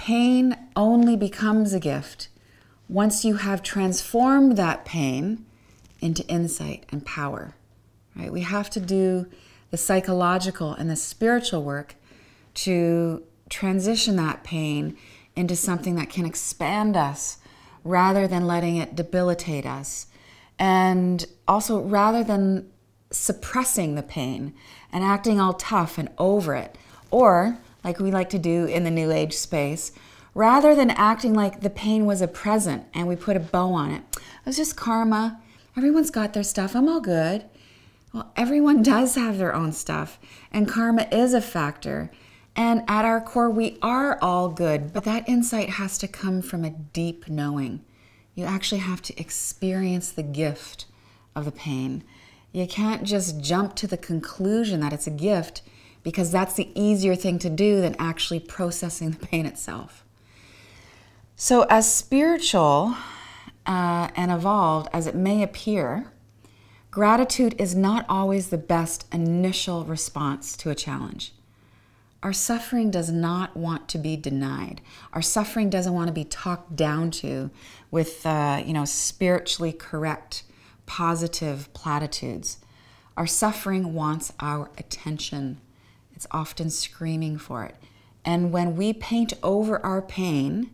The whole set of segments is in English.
pain only becomes a gift once you have transformed that pain into insight and power. Right? We have to do the psychological and the spiritual work to transition that pain into something that can expand us rather than letting it debilitate us. And also, rather than suppressing the pain and acting all tough and over it, or like we like to do in the New Age space, rather than acting like the pain was a present and we put a bow on it. It was just karma. Everyone's got their stuff. I'm all good. Well, everyone does have their own stuff, and karma is a factor. And at our core, we are all good, but that insight has to come from a deep knowing. You actually have to experience the gift of the pain. You can't just jump to the conclusion that it's a gift because that's the easier thing to do than actually processing the pain itself. So, as spiritual uh, and evolved as it may appear, gratitude is not always the best initial response to a challenge. Our suffering does not want to be denied. Our suffering doesn't want to be talked down to with, uh, you know, spiritually correct, positive platitudes. Our suffering wants our attention. It's often screaming for it. And when we paint over our pain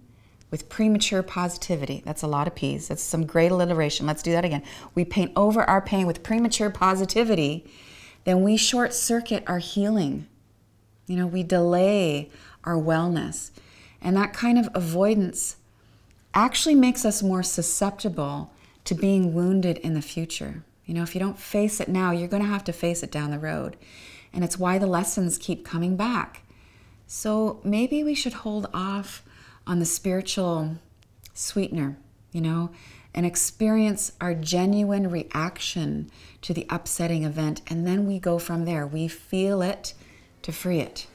with premature positivity, that's a lot of P's, that's some great alliteration. Let's do that again. We paint over our pain with premature positivity, then we short circuit our healing you know, we delay our wellness. And that kind of avoidance actually makes us more susceptible to being wounded in the future. You know, if you don't face it now, you're going to have to face it down the road. And it's why the lessons keep coming back. So maybe we should hold off on the spiritual sweetener, you know, and experience our genuine reaction to the upsetting event. And then we go from there. We feel it to free it.